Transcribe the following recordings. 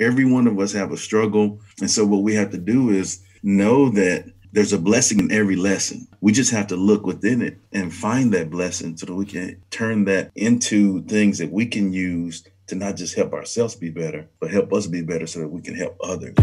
Every one of us have a struggle. And so what we have to do is know that there's a blessing in every lesson. We just have to look within it and find that blessing so that we can turn that into things that we can use to not just help ourselves be better, but help us be better so that we can help others.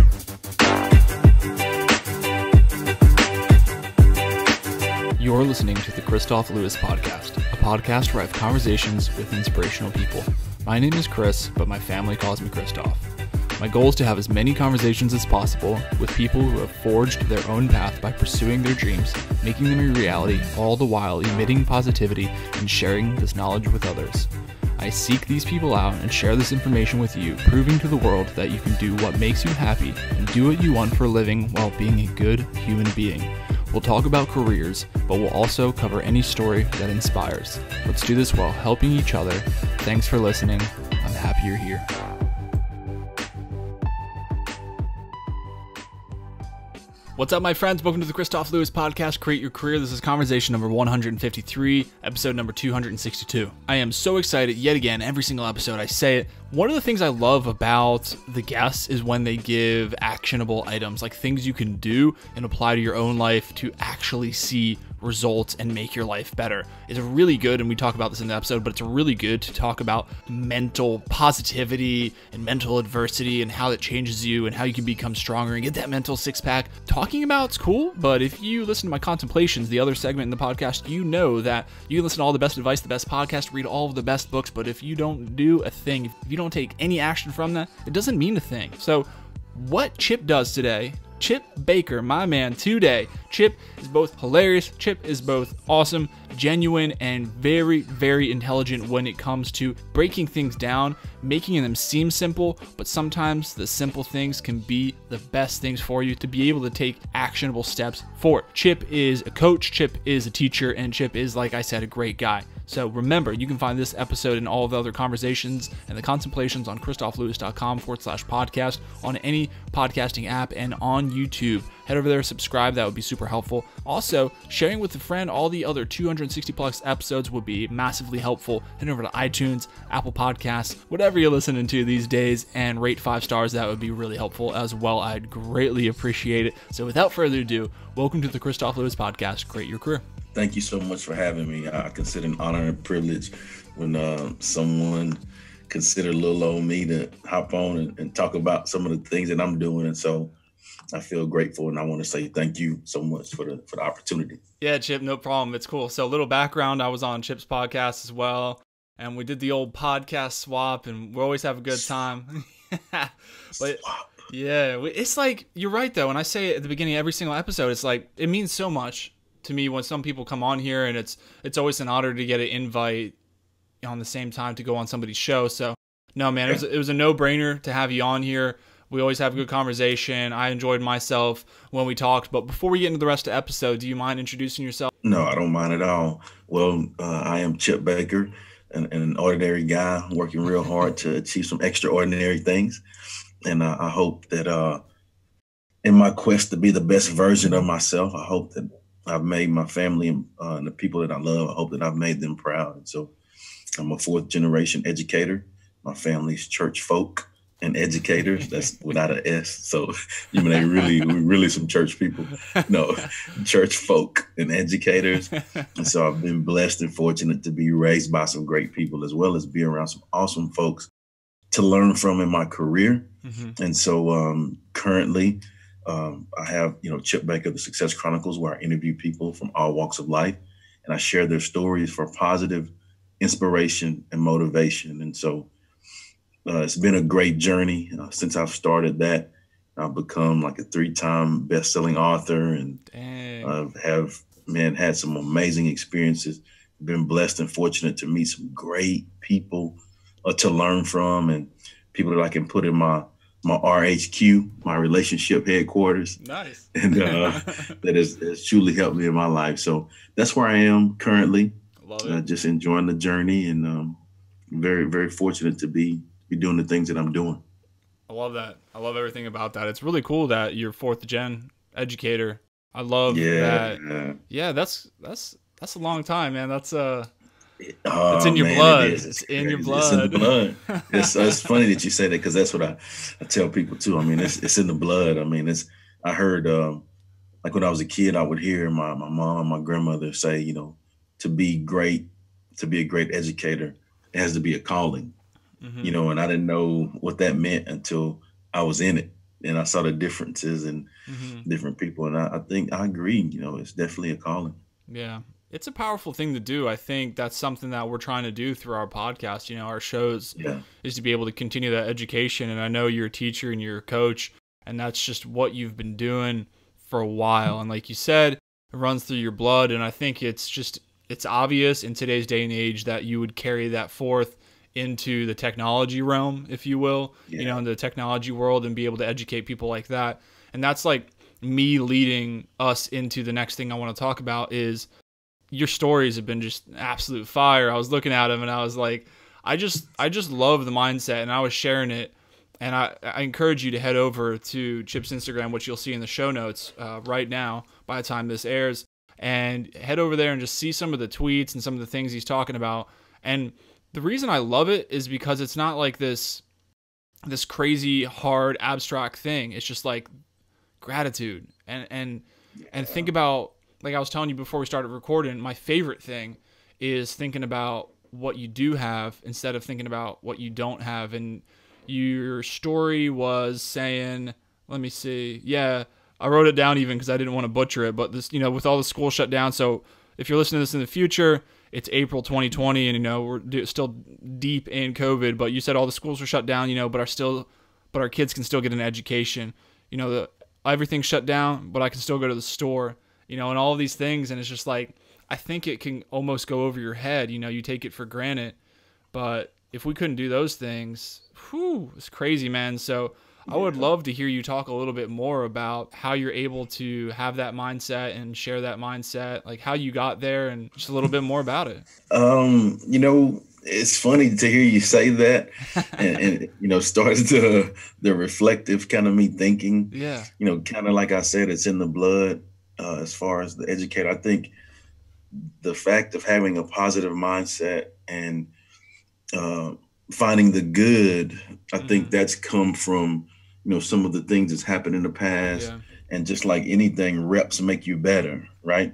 You're listening to the Kristof Lewis Podcast, a podcast where I have conversations with inspirational people. My name is Chris, but my family calls me Kristof. My goal is to have as many conversations as possible with people who have forged their own path by pursuing their dreams, making them a reality, all the while emitting positivity and sharing this knowledge with others. I seek these people out and share this information with you, proving to the world that you can do what makes you happy and do what you want for a living while being a good human being. We'll talk about careers, but we'll also cover any story that inspires. Let's do this while helping each other. Thanks for listening. I'm happy you're here. What's up, my friends? Welcome to the Kristof Lewis podcast, Create Your Career. This is conversation number 153, episode number 262. I am so excited yet again, every single episode I say it. One of the things I love about the guests is when they give actionable items, like things you can do and apply to your own life to actually see results and make your life better. It's really good, and we talk about this in the episode, but it's really good to talk about mental positivity and mental adversity and how that changes you and how you can become stronger and get that mental six pack. Talking about it's cool, but if you listen to my contemplations, the other segment in the podcast, you know that you listen to all the best advice, the best podcast, read all of the best books, but if you don't do a thing, if you don't take any action from that, it doesn't mean a thing. So, what Chip does today Chip Baker, my man, today. Chip is both hilarious, Chip is both awesome, genuine, and very, very intelligent when it comes to breaking things down, making them seem simple, but sometimes the simple things can be the best things for you to be able to take actionable steps forward. Chip is a coach, Chip is a teacher, and Chip is, like I said, a great guy. So remember, you can find this episode and all of the other conversations and the contemplations on kristoflewis.com forward slash podcast on any podcasting app and on YouTube. Head over there, subscribe. That would be super helpful. Also, sharing with a friend all the other 260 plus episodes would be massively helpful. Head over to iTunes, Apple Podcasts, whatever you're listening to these days, and rate five stars. That would be really helpful as well. I'd greatly appreciate it. So without further ado, welcome to the Kristof Lewis Podcast. Create your career thank you so much for having me. I consider an honor and privilege when uh, someone consider little old me to hop on and, and, talk about some of the things that I'm doing. And so I feel grateful and I want to say thank you so much for the for the opportunity. Yeah, Chip, no problem. It's cool. So a little background, I was on Chip's podcast as well. And we did the old podcast swap and we always have a good time. but yeah, it's like you're right though. When I say it at the beginning of every single episode, it's like it means so much to me when some people come on here, and it's it's always an honor to get an invite on the same time to go on somebody's show. So no, man, it was it was a no brainer to have you on here. We always have a good conversation. I enjoyed myself when we talked. But before we get into the rest of the episode, do you mind introducing yourself? No, I don't mind at all. Well, uh, I am Chip Baker, an, an, ordinary guy working real hard to achieve some extraordinary things. And uh, I hope that uh, in my quest to be the best version of myself, I hope that I've made my family uh, and the people that I love. I hope that I've made them proud. And so I'm a fourth generation educator. My family's church folk and educators. That's without an S. So you know they really we really some church people. No, church folk and educators. And so I've been blessed and fortunate to be raised by some great people as well as be around some awesome folks to learn from in my career. Mm-hmm. And so um, currently um, I have, you know, Chip Baker, the Success Chronicles, where I interview people from all walks of life and I share their stories for positive inspiration and motivation. And so uh, it's been a great journey uh, since I've started that. I've become like a three-time best-selling author, and uh, have man had some amazing experiences. Been blessed and fortunate to meet some great people uh, to learn from, and people that I can put in my my RHQ, my relationship headquarters. Nice. And uh, that has, has, truly helped me in my life. So that's where I am currently. Love it. Uh, just enjoying the journey and um, very, very fortunate to be be doing the things that I'm doing. I love that. I love everything about that. It's really cool that you're fourth gen educator. I love yeah. that. Yeah, that's that's that's a long time, man. That's uh Oh, it's in your man, blood. it It's, is. in your blood. It's in the blood. it's, it's funny that you say that because that's what I, I tell people too. I mean, it's it's in the blood. I mean, it's I heard um, like when I was a kid, I would hear my my mom and my grandmother say, you know, to be great, to be a great educator, it has to be a calling. Mhm. You know, and I didn't know what that meant until I was in it and I saw the differences in Mhm. different people. And I, I think I agree. You know, it's definitely a calling. Yeah. It's a powerful thing to do. I think that's something that we're trying to do through our podcast. You know, our shows Yeah. is to be able to continue that education. And I know you're a teacher and you're a coach, and that's just what you've been doing for a while. And like you said, it runs through your blood. And I think it's just, it's obvious in today's day and age that you would carry that forth into the technology realm, if you will, you know, in the technology world and be able to educate people like that. And that's like me leading us into the next thing I want to talk about is your stories have been just absolute fire. I was looking at them and I was like, I just I just love the mindset and I was sharing it. And I, I encourage you to head over to Chip's Instagram, which you'll see in the show notes uh, right now by the time this airs, and head over there and just see some of the tweets and some of the things he's talking about. And the reason I love it is because it's not like this this crazy hard abstract thing. It's just like gratitude and and and think about like I was telling you before we started recording, my favorite thing is thinking about what you do have instead of thinking about what you don't have. And your story was saying, let me see. Yeah, I wrote it down even because I didn't want to butcher it. But this, you know, with all the school shut down. So if you're listening to this in the future, it's April 2020, and you know we're still deep in COVID. But you said all the schools were shut down, you know, but are still, but our kids can still get an education. You know, the everything's shut down, but I can still go to the store. You know, and all of these things, and it's just like I think it can almost go over your head. You know, you take it for granted, but if we couldn't do those things, whew, it's crazy, man. So I would love to hear you talk a little bit more about how you're able to have that mindset and share that mindset, like how you got there, and just a little bit more about it. Um, you know, it's funny to hear you say that, and, and you know, starts the the reflective kind of me thinking. Yeah. You know, kind of like I said, it's in the blood. Uh, as far as the educator, I think the fact of having a positive mindset and uh, finding the good, I think Mhm. that's come from you know some of the things that's happened in the past Yeah. and just like anything reps make you better right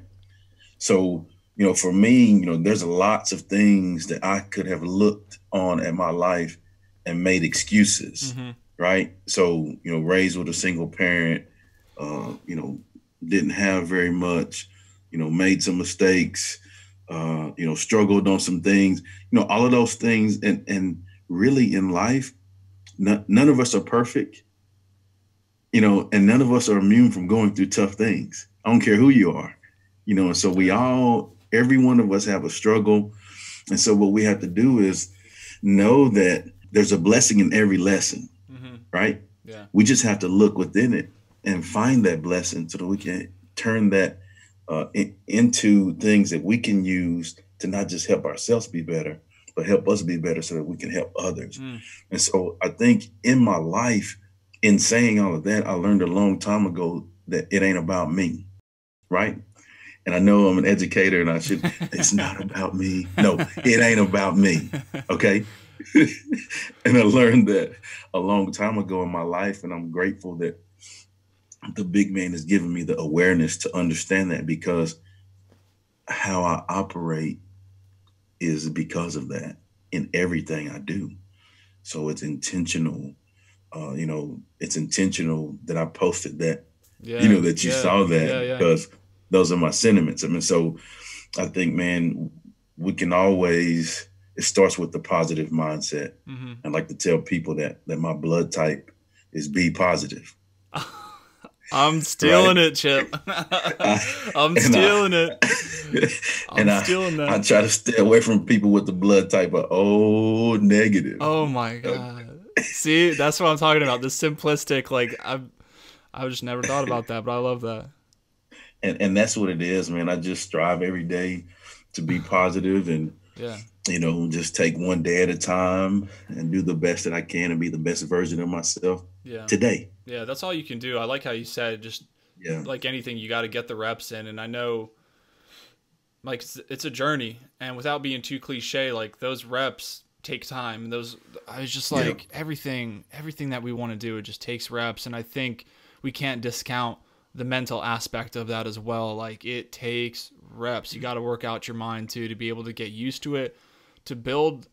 so you know for me you know there's lots of things that i could have looked on at my life and made excuses Mhm. right so you know raised with a single parent uh you know didn't have very much you know made some mistakes uh you know struggled on some things you know all of those things and and really in life none, none of us are perfect you know and none of us are immune from going through tough things i don't care who you are you know and so we all every one of us have a struggle and so what we have to do is know that there's a blessing in every lesson Mhm. right Yeah. we just have to look within it and find that blessing so that we can turn that uh, in, into things that we can use to not just help ourselves be better but help us be better so that we can help others. Mm. and so i think in my life in saying all of that i learned a long time ago that it ain't about me right? And i know i'm an educator and i should it's not about me. No it ain't about me okay? And i learned that a long time ago in my life and i'm grateful that the big man has given me the awareness to understand that because how i operate is because of that in everything i do so it's intentional uh, you know it's intentional that i posted that Yeah. you know that you yeah, saw that Yeah. Because those are my sentiments. I mean, so I think, man, we can always. It starts with the positive mindset. hmm I like to tell people that that my blood type is B positive. I'm stealing it, Chip. I'm and I- stealing it. I'm and I, that. I try to stay away from people with the blood type of O negative. Oh my god. See, that's what I'm talking about. The simplistic, like I've I've just never thought about that, but I love that. And and that's what it is, man. I just strive every day to be positive and Yeah. you know just take one day at a time and do the best that I can and be the best version of myself Yeah. today. Yeah, that's all you can do. I like how you said just Yeah. like anything, you got to get the reps in. And I know like it's, a journey and without being too cliche like those reps take time and those i was just like yeah. everything everything that we want to do it just takes reps and i think we can't discount the mental aspect of that as well like it takes reps you got to work out your mind too to be able to get used to it to build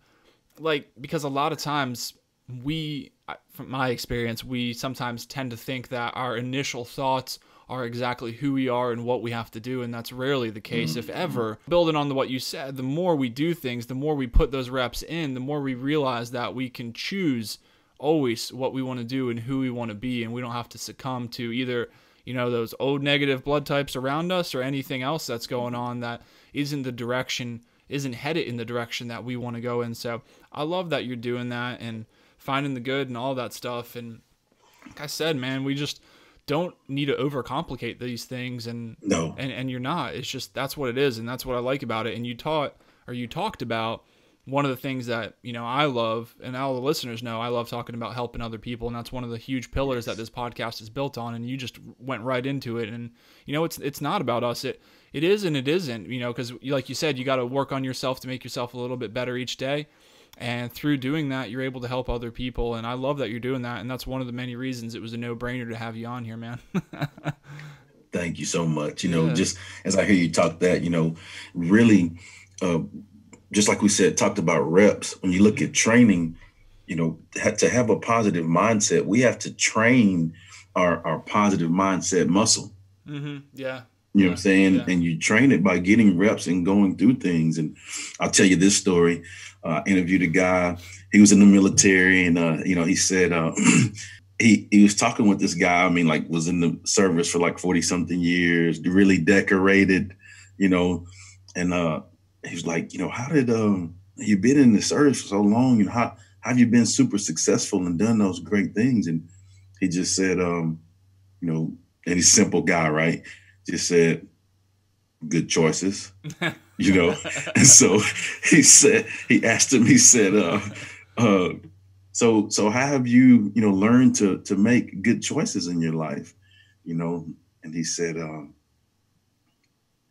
like because a lot of times we from my experience we sometimes tend to think that our initial thoughts are exactly who we are and what we have to do and that's rarely the case mm-hmm. if ever building on what you said the more we do things the more we put those reps in the more we realize that we can choose always what we want to do and who we want to be and we don't have to succumb to either you know those old negative blood types around us or anything else that's going on that isn't the direction isn't headed in the direction that we want to go in so i love that you're doing that and finding the good and all that stuff. And like i said man we just don't need to overcomplicate these things. And no. and, and you're not. It's just that's what it is. And that's what i like about it. And you taught or you talked about one of the things that you know i love and all the listeners know i love talking about helping other people. And that's one of the huge pillars that this podcast is built on. And you just went right into it. And you know it's it's not about us. It it is and it isn't you know because like you said you got to work on yourself to make yourself a little bit better each day and through doing that, you're able to help other people. And I love that you're doing that. And that's one of the many reasons it was a no brainer to have you on here, man. Thank you so much. You know, yeah. just as I hear you talk that, you know, really, uh, just like we said, talked about reps. When you look at training, you know, to have a positive mindset, we have to train our, our positive mindset muscle. Mm-hmm. Yeah. You know what I'm saying? Yeah. And you train it by getting reps and going through things. And I'll tell you this story uh, interviewed a guy. He was in the military, and uh, you know, he said uh, he he was talking with this guy. I mean, like was in the service for like forty something years, really decorated, you know, and uh, he was like, you know, how did um you been in the service for so long? You know, how, how have you been super successful and done those great things? And he just said, um, you know, and he's simple guy, right? Just said, good choices. you know. and so he said, he asked him, he said, uh, uh, so so how have you, you know, learned to to make good choices in your life? You know, and he said, um,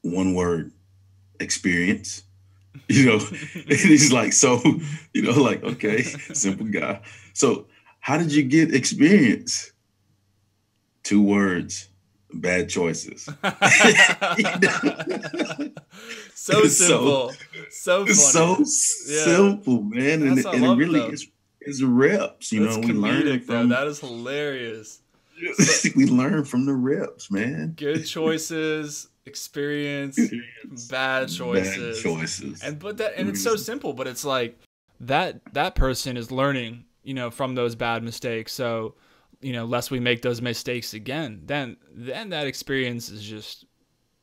one word, experience. You know, and he's like, so, you know, like, okay, simple guy. So how did you get experience? Two words, bad choices. so simple. So, so, so yeah. simple, man. and, and it really is it's reps, you That's know. We learn from that is hilarious. we learn from the reps, man. Good choices, experience, bad choices. Bad choices. And but that and it's so simple, but it's like that that person is learning, you know, from those bad mistakes. So you know, lest we make those mistakes again, then then that experience is just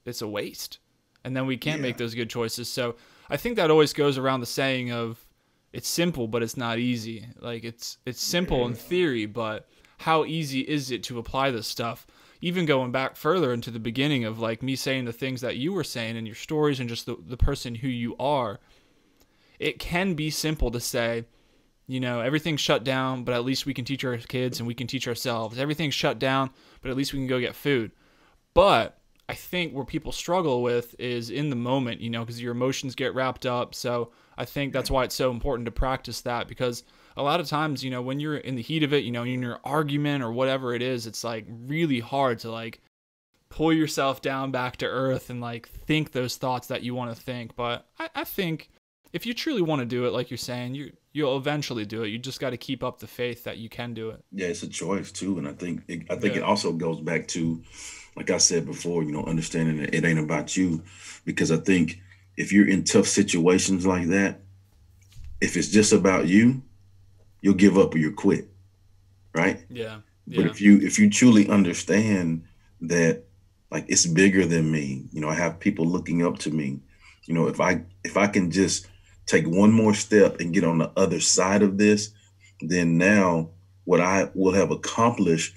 it's a waste. And then we can't yeah. make those good choices. So I think that always goes around the saying of it's simple but it's not easy. Like it's it's simple in mm-hmm. theory, but how easy is it to apply this stuff? Even going back further into the beginning of like me saying the things that you were saying in your stories and just the, the person who you are, it can be simple to say, you know, everything's shut down, but at least we can teach our kids and we can teach ourselves. Everything's shut down, but at least we can go get food. But I think where people struggle with is in the moment, you know, because your emotions get wrapped up. So I think that's why it's so important to practice that because a lot of times, you know, when you're in the heat of it, you know, in your argument or whatever it is, it's like really hard to like pull yourself down back to earth and like think those thoughts that you want to think. But I, I think if you truly want to do it, like you're saying, you you'll eventually do it. You just got to keep up the faith that you can do it. Yeah, it's a choice too, and I think it, I think yeah. it also goes back to, like I said before, you know, understanding that it ain't about you, because I think if you're in tough situations like that, if it's just about you, you'll give up or you'll quit, right? Yeah. yeah. But if you if you truly understand that, like it's bigger than me, you know, I have people looking up to me. You know, if I if I can just take one more step and get on the other side of this, then now what I will have accomplished,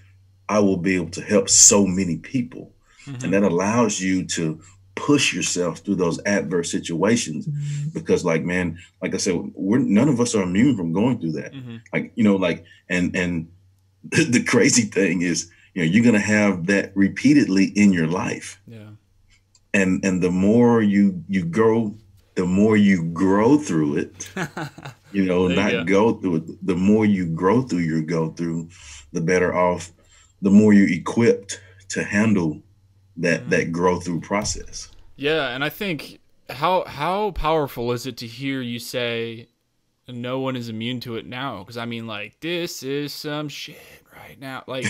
I will be able to help so many people. Mm-hmm. And that allows you to push yourself through those adverse situations mm-hmm. because like man like i said we're none of us are immune from going through that mm-hmm. like you know like and and the crazy thing is you know you're going to have that repeatedly in your life yeah and and the more you you grow the more you grow through it you know not you go. go through it the more you grow through your go through the better off the more you're equipped to handle that mm-hmm. that grow through process yeah and i think how how powerful is it to hear you say no one is immune to it now because i mean like this is some shit right now like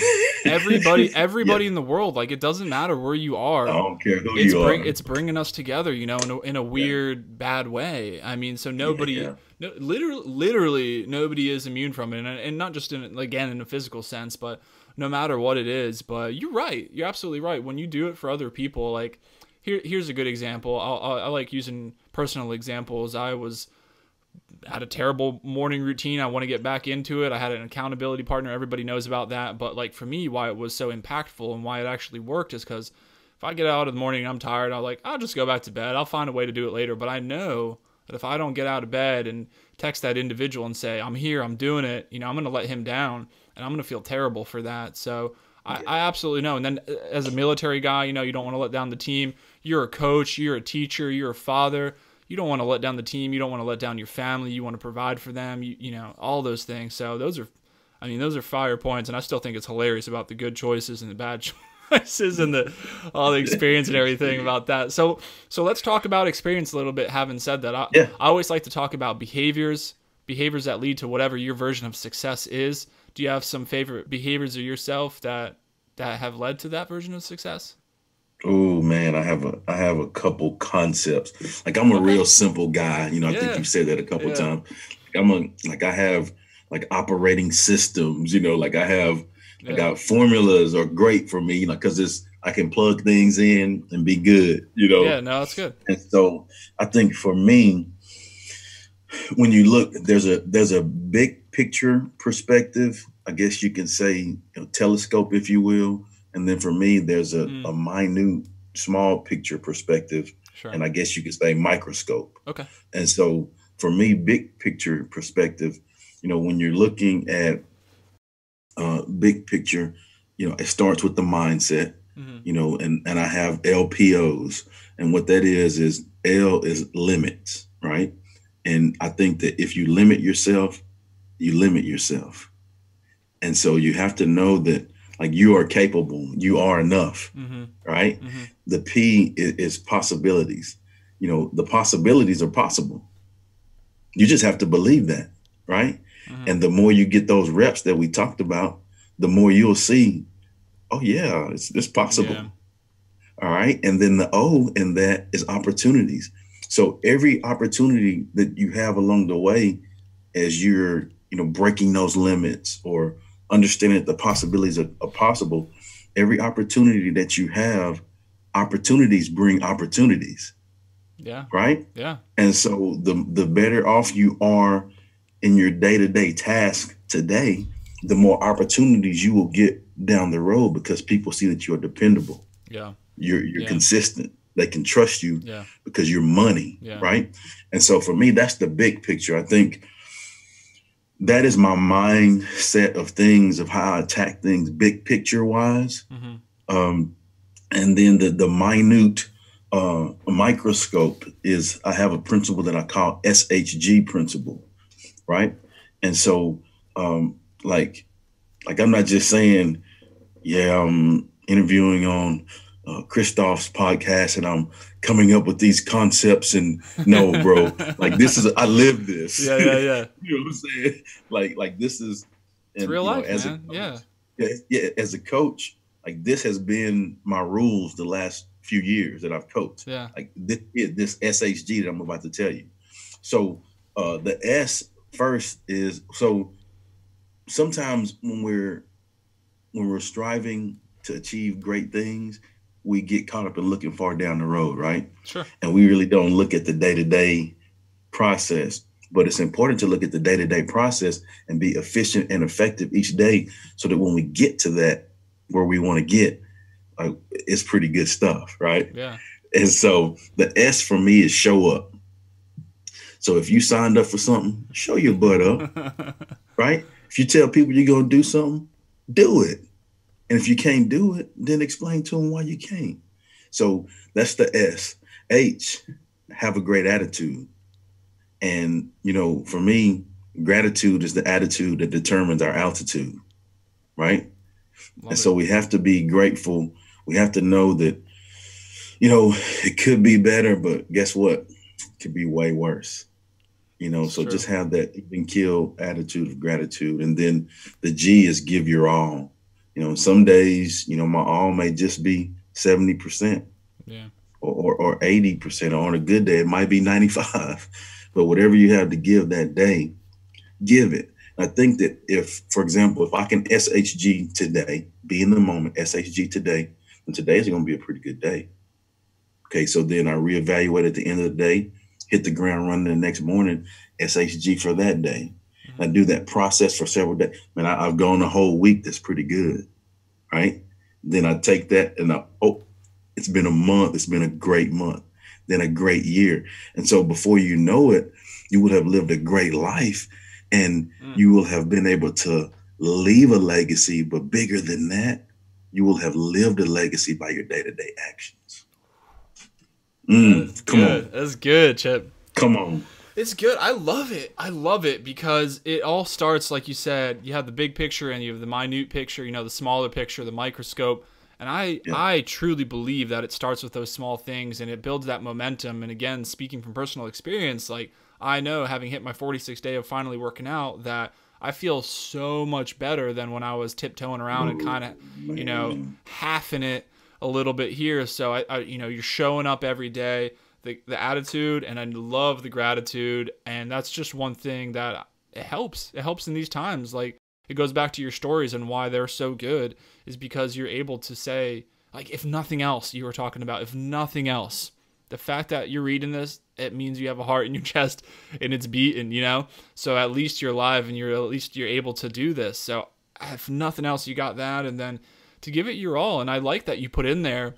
everybody everybody yeah. in the world like it doesn't matter where you are. I don't care who it's you bring, are. it's bringing us together you know in a, in a weird yeah. bad way. I mean so nobody yeah, no, literally literally nobody is immune from it. And, and not just in again in a physical sense but no matter what it is but you're right. You're absolutely right. When you do it for other people like here here's a good example. I'll, I'll, I like using personal examples. I was had a terrible morning routine. I want to get back into it. I had an accountability partner. Everybody knows about that. But like for me, why it was so impactful and why it actually worked is because if I get out in the morning and I'm tired, I'll like I'll just go back to bed. I'll find a way to do it later. But I know that if I don't get out of bed and text that individual and say I'm here, I'm doing it, you know, I'm gonna let him down, and I'm gonna feel terrible for that. So. I, I absolutely know. And then uh, as a military guy, you know, you don't want to let down the team. You're a coach, you're a teacher, you're a father you don't want to let down the team. You don't want to let down your family. You want to provide for them. You, you know, all those things. So those are, I mean, those are fire points. And I still think it's hilarious about the good choices and the bad choices and the all the experience and everything about that. So so let's talk about experience a little bit. Having said that, I, yeah. I always like to talk about behaviors, behaviors that lead to whatever your version of success is. Do you have some favorite behaviors of yourself that that have led to that version of success? Oh man, I have a I have a couple concepts. Like I'm a real simple guy. You know, I yeah. think you said that a couple yeah. times. Like I'm a like I have like operating systems. You know, like I have yeah. I got formulas are great for me. You know, because it's I can plug things in and be good. You know. Yeah, no, that's good. And so I think for me, when you look, there's a there's a big picture perspective. I guess you can say you know, telescope, if you will and then for me, there's a, mm. a minute, small picture perspective. Sure. And I guess you could say microscope. Okay. And so for me, big picture perspective, you know, when you're looking at uh, big picture, you know, it starts with the mindset, mm-hmm. you know, and, and I have LPOs. And what that is, is L is limits, right? And I think that if you limit yourself, you limit yourself. And so you have to know that like you are capable you are enough mm-hmm. right mm-hmm. the p is, is, possibilities you know the possibilities are possible you just have to believe that right mm-hmm. and the more you get those reps that we talked about the more you'll see oh yeah it's, it's possible yeah. all right and then the o in that is opportunities so every opportunity that you have along the way as you're you know breaking those limits or understanding that the possibilities are, are possible, every opportunity that you have, opportunities bring opportunities. Yeah. Right? Yeah. And so the the better off you are in your day-to-day task today, the more opportunities you will get down the road because people see that you're dependable. Yeah. You're you're yeah. consistent. They can trust you yeah. because you're money. Yeah. Right. And so for me, that's the big picture. I think that is my mindset of things of how I attack things big picture wise. Mm-hmm. Um, and then the the minute uh, microscope is I have a principle that I call SHG principle, right? And so um, like like I'm not just saying, yeah, I'm interviewing on uh, Kristof's podcast and I'm coming up with these concepts and no, bro, like this is I live this. Yeah, yeah, yeah. you know what I'm saying? Like, like this is and, it's real life, know, as man. A, yeah. yeah, yeah. As a coach, like this has been my rules the last few years that I've coached. Yeah, like this, this SHG that I'm about to tell you. So uh, the S first is so sometimes when we're when we're striving to achieve great things we get caught up in looking far down the road, right? Sure. And we really don't look at the day to day process. But it's important to look at the day to day process and be efficient and effective each day so that when we get to that where we want to get, like, it's pretty good stuff, right? Yeah. And so the S for me is show up. So if you signed up for something, show your butt up, right? If you tell people you're going to do something, do it. And if you can't do it, then explain to them why you can't. So that's the S. H, have a great attitude. And, you know, for me, gratitude is the attitude that determines our altitude, right? Love and it. so we have to be grateful. We have to know that, you know, it could be better, but guess what? It could be way worse. You know, That's so true. just have that even kill attitude of gratitude. And then the G is give your all. You know, some days, you know, my all may just be 70%. Yeah. Or, or, 80%. Or on a good day, it might be 95. But whatever you have to give that day, give it. I think that if, for example, if I can SHG today, be in the moment, SHG today, and today is going to be a pretty good day. Okay, so then I reevaluate at the end of the day, hit the ground running the next morning, SHG for that day. I do that process for several days. Man, I, have gone a whole week that's pretty good, right? Then I take that and I, oh, it's been a month. It's been a great month. Then a great year. And so before you know it, you will have lived a great life and mm. you will have been able to leave a legacy. But bigger than that, you will have lived a legacy by your day to day actions. Mm, come good. on. That's good, Chip. Come on. It's good. I love it. I love it because it all starts, like you said, you have the big picture and you have the minute picture, you know, the smaller picture, the microscope. And I, yeah. I truly believe that it starts with those small things and it builds that momentum. And again, speaking from personal experience, like I know having hit my 46th day of finally working out that I feel so much better than when I was tiptoeing around and kind of, you know, halving it a little bit here. So I, I, you know, you're showing up every day, the the attitude, and I love the gratitude, and that's just one thing that it helps. It helps in these times. Like it goes back to your stories and why they're so good is because you're able to say, like, if nothing else, you were talking about, if nothing else, the fact that you're reading this, it means you have a heart in your chest and it's beating, you know? So at least you're alive and you're at least you're able to do this. So if nothing else, you got that. And then to give it your all. And I like that you put in there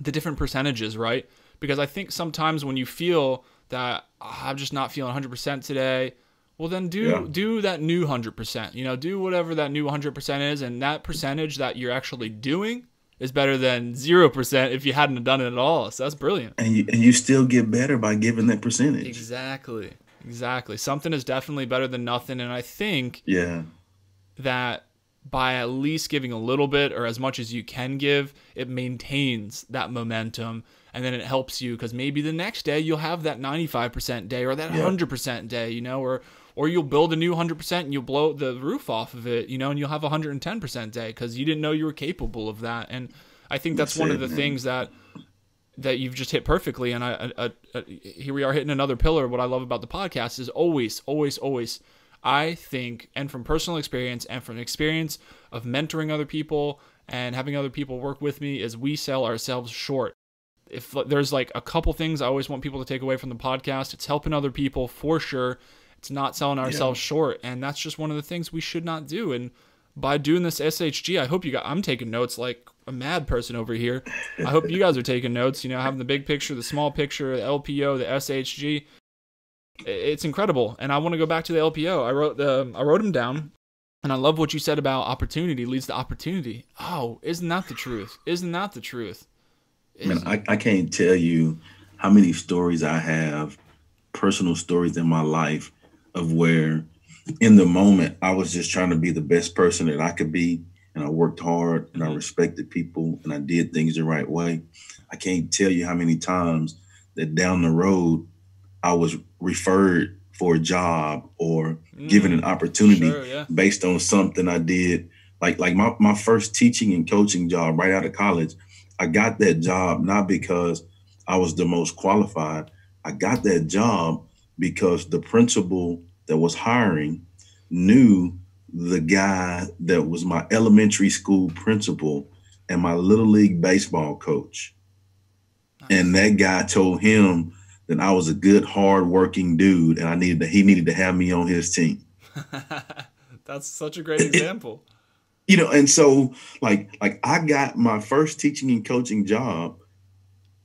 the different percentages, right? Because I think sometimes when you feel that oh, I'm just not feeling 100% today, well then do yeah. do that new 100%. You know, do whatever that new 100% is and that percentage that you're actually doing is better than 0% if you hadn't done it at all. So that's brilliant. And you, and you still get better by giving that percentage. Exactly. Exactly. Something is definitely better than nothing and I think Yeah. that by at least giving a little bit or as much as you can give, it maintains that momentum and then it helps you because maybe the next day you'll have that 95% day or that yeah. 100% day, you know, or or you'll build a new 100% and you'll blow the roof off of it, you know, and you'll have a 110% day because you didn't know you were capable of that. And I think that's, that's one it, of the man. things that that you've just hit perfectly. And I, I, I, here we are hitting another pillar. What I love about the podcast is always, always, always I think, and from personal experience and from experience of mentoring other people and having other people work with me, is we sell ourselves short. If there's like a couple things I always want people to take away from the podcast, it's helping other people for sure. It's not selling ourselves yeah. short, and that's just one of the things we should not do. And by doing this SHG, I hope you got. I'm taking notes like a mad person over here. I hope you guys are taking notes. You know, having the big picture, the small picture, the LPO, the SHG it's incredible. And I want to go back to the LPO. I wrote the I wrote them down, and I love what you said about opportunity leads to opportunity. Oh, isn't that the truth? Isn't that the truth? Man, I, I can't tell you how many stories I have, personal stories in my life of where in the moment I was just trying to be the best person that I could be. And I worked hard and I mm-hmm. respected people and I did things the right way. I can't tell you how many times that down the road I was referred for a job or mm, given an opportunity sure, yeah. based on something I did. Like like my, my first teaching and coaching job right out of college, I got that job not because I was the most qualified. I got that job because the principal that was hiring knew the guy that was my elementary school principal and my little league baseball coach. And that guy told him that I was a good, hardworking dude, and I needed to, he needed to have me on his team. That's such a great example. you know, and so like like I got my first teaching and coaching job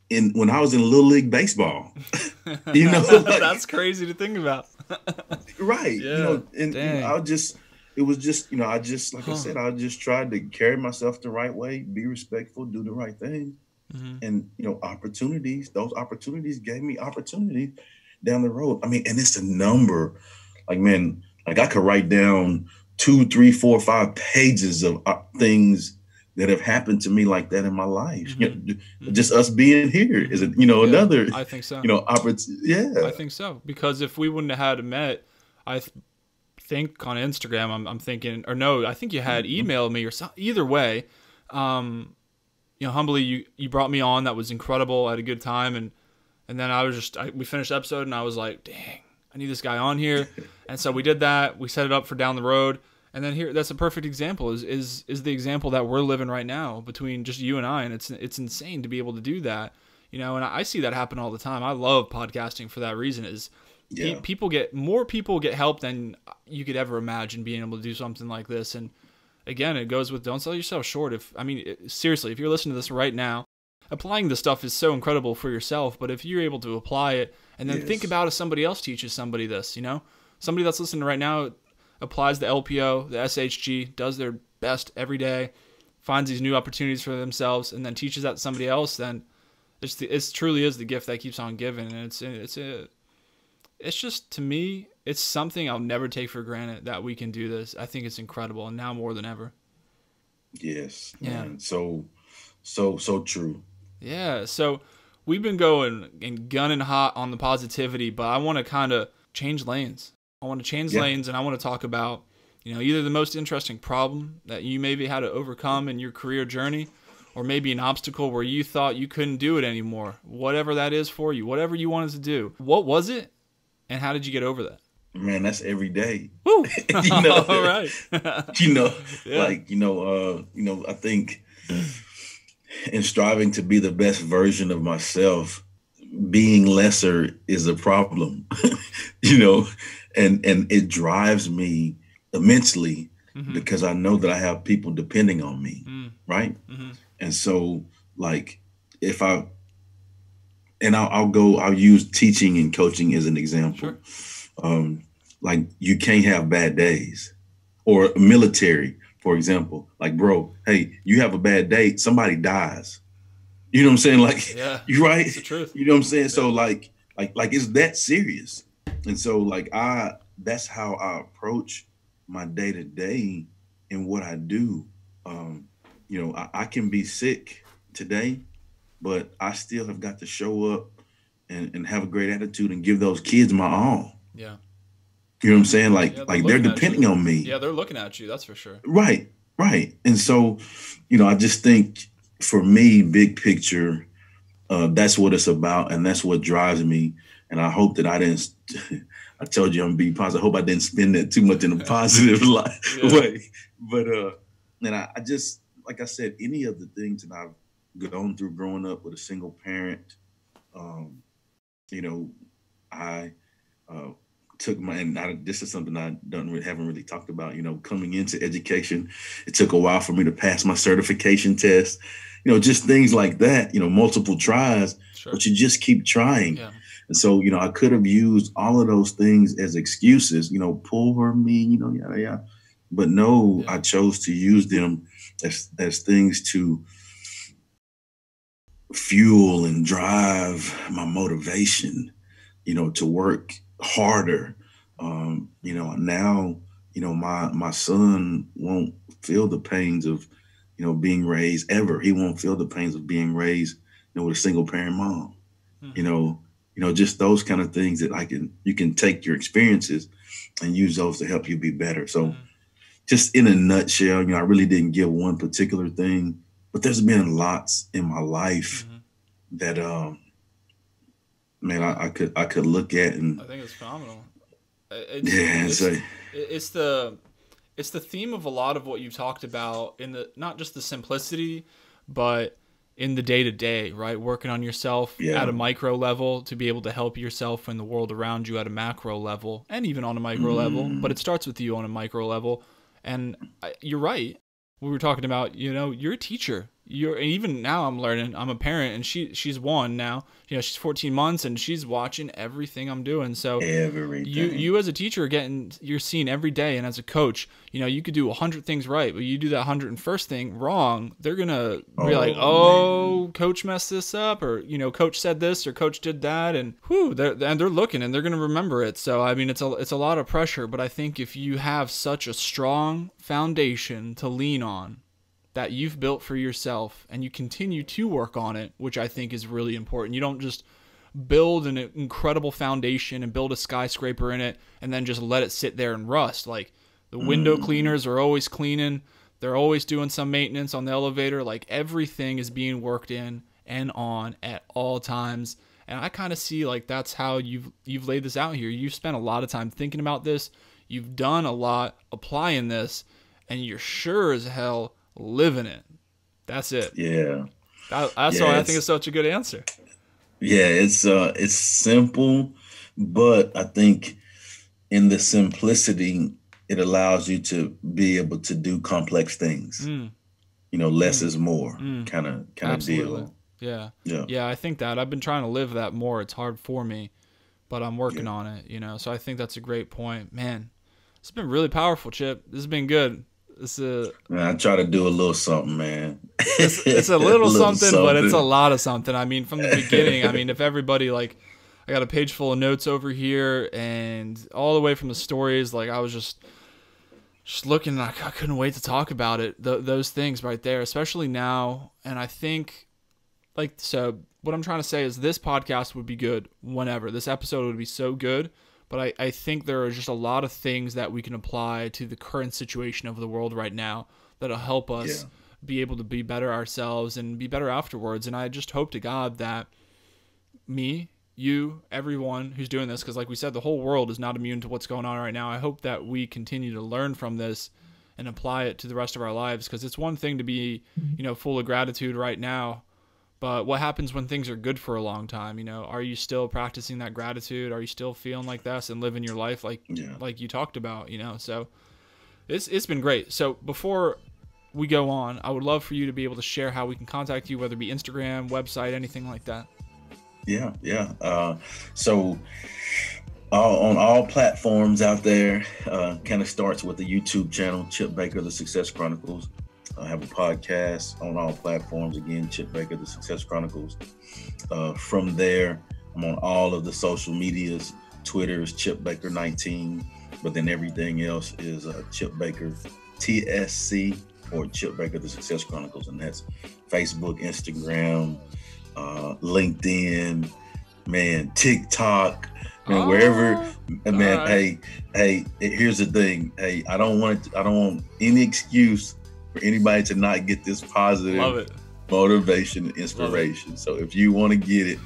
in when I was in little league baseball. you know, like, that's crazy to think about. right. Yeah. You know, and you know, I just it was just you know I just like huh. I said I just tried to carry myself the right way, be respectful, do the right thing. mm-hmm. and you know opportunities. Those opportunities gave me opportunities down the road. I mean, and it's a number. Like man, like I could write down two, three, four, five pages of uh, things that have happened to me like that in my life. Mm-hmm. You know, mm-hmm. just us being here is it, you know, yeah, another. I think so. You know, opportunity. Yeah, I think so because if we wouldn't have had met, I th- think on Instagram, I'm, I'm thinking, or no, I think you had mm-hmm. emailed me or so, either way. Um, you know, humbly, you you brought me on. That was incredible. I had a good time, and and then I was just I, we finished the episode, and I was like, dang, I need this guy on here, and so we did that. We set it up for down the road, and then here that's a perfect example. Is is is the example that we're living right now between just you and I, and it's it's insane to be able to do that. You know, and I, see that happen all the time. I love podcasting for that reason. Is yeah. people get more people get help than you could ever imagine being able to do something like this and again it goes with don't sell yourself short if i mean it, seriously if you're listening to this right now applying the stuff is so incredible for yourself but if you're able to apply it and then yes. think about if somebody else teaches somebody this you know somebody that's listening right now applies the lpo the shg does their best every day finds these new opportunities for themselves and then teaches that to somebody else then it's the, it's truly is the gift that keeps on giving and it's it's a it's just to me, it's something I'll never take for granted that we can do this. I think it's incredible, and now more than ever. Yes. Yeah. Man. So, so, so true. Yeah. So we've been going and gunning hot on the positivity, but I want to kind of change lanes. I want to change yeah. lanes, and I want to talk about, you know, either the most interesting problem that you maybe had to overcome in your career journey, or maybe an obstacle where you thought you couldn't do it anymore. Whatever that is for you, whatever you wanted to do. What was it? And how did you get over that? Man, that's every day. Woo! you know, all right. you know, yeah. like you know, uh, you know, I think in striving to be the best version of myself, being lesser is a problem. you know, and and it drives me immensely mm-hmm. because I know that I have people depending on me, mm. right? Mm-hmm. And so, like, if I and I'll, I'll, go. I'll use teaching and coaching as an example. Sure. Um, like you can't have bad days, or military, for example. Like, bro, hey, you have a bad day, somebody dies. You know what I'm saying? Like, yeah, you right. the truth. You know what I'm saying? Yeah. So like, like, like it's that serious. And so like I, that's how I approach my day to day and what I do. Um, you know, I, I can be sick today but I still have got to show up and, and have a great attitude and give those kids my all. Yeah. You know what I'm saying? Like, yeah, like they're depending on me. Yeah, they're looking at you. That's for sure. Right, right. And so, you know, I just think for me, big picture, uh, that's what it's about, and that's what drives me. And I hope that I didn't. I told you I'm being positive. I hope I didn't spend that too much in a positive way. But uh, and I, I just like I said, any of the things that I've gone through growing up with a single parent. Um, you know, I uh, took my and I, this is something I don't really, haven't really talked about. You know, coming into education, it took a while for me to pass my certification test. You know, just things like that. You know, multiple tries, sure. but you just keep trying. Yeah. And so, you know, I could have used all of those things as excuses. You know, poor me. You know, yeah, yeah. But no, yeah. I chose to use them as as things to fuel and drive my motivation, you know, to work harder. Um, you know, now, you know, my my son won't feel the pains of, you know, being raised ever. He won't feel the pains of being raised, you know, with a single parent mom. Mm-hmm. You know, you know, just those kind of things that I can you can take your experiences and use those to help you be better. So mm-hmm. just in a nutshell, you know, I really didn't give one particular thing but there's been lots in my life mm-hmm. that um man I, I, could I could look at and I think it's phenomenal. It's, yeah, it's, it's, it's the it's the theme of a lot of what you've talked about in the not just the simplicity, but in the day to day, right? Working on yourself yeah. at a micro level to be able to help yourself and the world around you at a macro level and even on a micro mm. level. But it starts with you on a micro level. And you're right we were talking about, you know, you're a teacher. You're and even now I'm learning. I'm a parent and she she's one now. You know, she's 14 months and she's watching everything I'm doing. So Everything. you you as a teacher are getting you're seeing every day and as a coach, you know, you could do 100 things right, but you do that 101st thing wrong, they're going to be Oh, like, "Oh, coach messed this up or, you know, coach said this or coach did that." And whew, they're and they're looking and they're going to remember it. So, I mean, it's a it's a lot of pressure, but I think if you have such a strong foundation to lean on, that you've built for yourself and you continue to work on it, which I think is really important. You don't just build an incredible foundation and build a skyscraper in it and then just let it sit there and rust. Like the window mm. cleaners are always cleaning, they're always doing some maintenance on the elevator. Like everything is being worked in and on at all times. And I kind of see like that's how you've you've laid this out here. You've spent a lot of time thinking about this. You've done a lot applying this, and you're sure as hell living it. That's it. Yeah. That, that's Yeah, why I think it's such a good answer. Yeah, it's uh it's simple, but I think in the simplicity it allows you to be able to do complex things. Mm, You know, less is more Mm. kind of kind of deal. Yeah. Yeah. Yeah, I think that. I've been trying to live that more. It's hard for me, but I'm working on it, you know. So I think that's a great point. Man, it's been really powerful, Chip. This has been good. This is Man, I try to do a little something, man. it's, it's a little, something, but it's a lot of something. I mean, from the beginning, I mean, if everybody like I got a page full of notes over here and all the way from the stories, like I was just just looking like I couldn't wait to talk about it. Th- those things right there, especially now, and I think like so what I'm trying to say is this podcast would be good whenever. This episode would be so good, but I, I think there are just a lot of things that we can apply to the current situation of the world right now that'll help us Yeah. be able to be better ourselves and be better afterwards. And I just hope to God that me, you, everyone who's doing this, because like we said, the whole world is not immune to what's going on right now. I hope that we continue to learn from this and apply it to the rest of our lives because it's one thing to be, you know, full of gratitude right now. But what happens when things are good for a long time? You know, are you still practicing that gratitude? Are you still feeling like this and living your life like Yeah. like you talked about? You know, so it's it's been great. So before we go on, I would love for you to be able to share how we can contact you, whether it be Instagram, website, anything like that. Yeah, yeah. Uh, so all, on all platforms out there, uh, kind of starts with the YouTube channel, Chip Baker, The Success Chronicles. I have a podcast on all platforms. Again, Chip Baker, The Success Chronicles. Uh, from there, I'm on all of the social medias. Twitter is Chip Baker 19, but then everything else is uh, Chip Baker TSC or Chip Baker, The Success Chronicles, and that's Facebook, Instagram, uh, LinkedIn, man, TikTok, man, wherever, Oh, man. alright. Hey, hey, here's the thing. Hey, I don't want I don't want any excuse for anybody to not get this positive it. motivation and inspiration. So if you want to get it,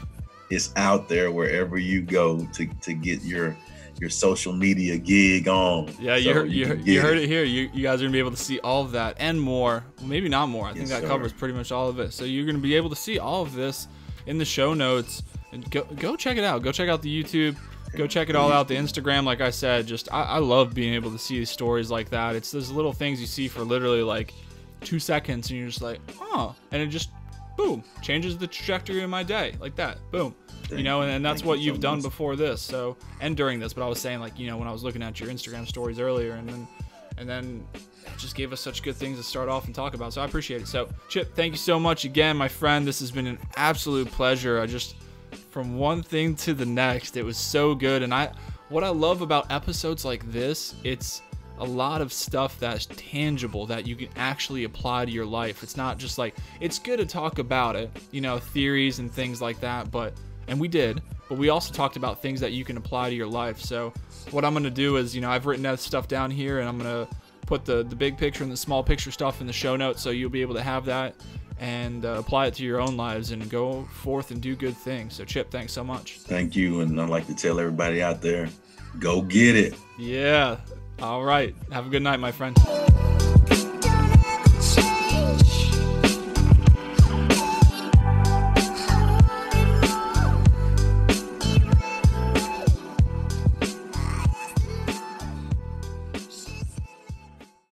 it's out there wherever you go to to get your your social media gig on. Yeah, you So heard, you, heard, you heard it here. You, you guys are gonna be able to see all of that and more. Well, maybe not more. I think that sir. covers pretty much all of it. So you're gonna be able to see all of this in the show notes. And go go check it out. Go check out the YouTube. Go check it all out. The Instagram, like I said, just I, I love being able to see stories like that. It's those little things you see for literally like two seconds, and you're just like, oh, and it just boom changes the trajectory of my day like that. Boom you know and, and that's Thank what you so you've done much. before this so and during this but i was saying like you know when i was looking at your instagram stories earlier and then and then it just gave us such good things to start off and talk about so i appreciate it so chip thank you so much again my friend this has been an absolute pleasure i just from one thing to the next it was so good and i what i love about episodes like this it's a lot of stuff that's tangible that you can actually apply to your life. It's not just like it's good to talk about it, you know, theories and things like that, but and we did, but we also talked about things that you can apply to your life. So what I'm going to do is, you know, I've written that stuff down here and I'm going to put the the big picture and the small picture stuff in the show notes so you'll be able to have that and uh, apply it to your own lives and go forth and do good things. So Chip, thanks so much. Thank you, and I'd like to tell everybody out there, go get it. Yeah. All right. Have a good night, my friend.